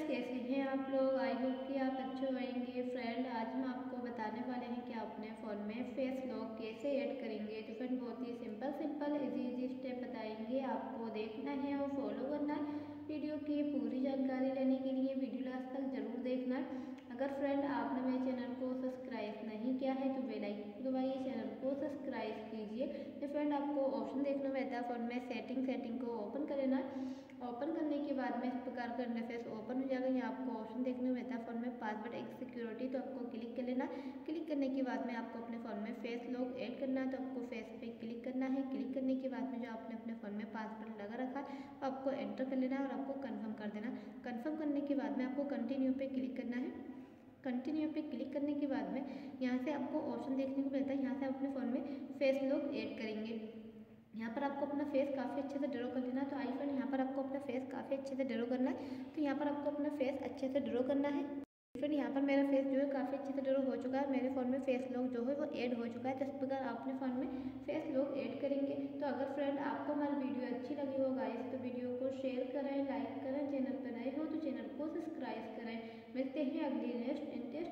Friends कैसे हैं आप लोग आई होप कि आप अच्छे होंगे फ्रेंड आज हम आपको बताने वाले हैं कि आप अपने फ़ोन में फेस लॉक कैसे ऐड करेंगे। तो फ्रेंड बहुत ही simple simple easy easy step बताएँगे। आपको देखना है और फॉलो करना है वीडियो की पूरी जानकारी लेने के लिए। वीडियो लास्ट तक ज़रूर देखना। अगर फ्रेंड आपने मेरे चैनल को सब्सक्राइब नहीं किया है तो बेल आइकन दबाइए चैनल को सब्सक्राइब कीजिए। तो फ्रेंड आपको ऑप्शन देखना रहता है। फ़ोन में सेटिंग सेटिंग को ओपन ओपन करने। के बाद में इस प्रकार का इंटरफेस ओपन हो जाएगा। यहाँ आपको ऑप्शन देखने को मिलता है फ़ोन में पासवर्ड एक सिक्योरिटी तो आपको क्लिक कर लेना। क्लिक करने के बाद में आपको अपने फ़ोन में फेस लॉक ऐड करना है तो आपको फेस पे क्लिक करना है। क्लिक करने के बाद में जो आपने अपने फ़ोन में पासवर्ड लगा रखा है आपको एंटर कर लेना है और आपको कन्फर्म कर देना। कन्फर्म करने के बाद में आपको कंटिन्यू पे क्लिक करना है। कंटिन्यू पे क्लिक करने के बाद में यहाँ से आपको ऑप्शन देखने को मिलता है। यहाँ से आप अपने फ़ोन में फेस लॉक ऐड करेंगे। यहाँ पर आपको अपना फेस काफ़ी अच्छे से ड्रॉ कर लेना। तो आई फ्रेंड यहाँ पर आपको अपना फेस काफ़ी अच्छे से ड्रो करना है। तो यहाँ पर आपको अपना फेस अच्छे से ड्रो करना है। फ्रेंड यहाँ पर मेरा फेस जो है काफ़ी अच्छे से ड्रो हो चुका है। मेरे फ़ोन में फेस लॉक जो है वो ऐड हो चुका है। जिस प्रकार अपने फ़ोन में फेस लॉक ऐड करेंगे तो अगर फ्रेंड आपको हमारी वीडियो अच्छी लगी हो गाइस तो वीडियो को शेयर करें लाइक करें चैनल पर नए हो तो चैनल को सब्सक्राइब करें। मिलते हैं अगली नेक्स्ट इंटरेस्ट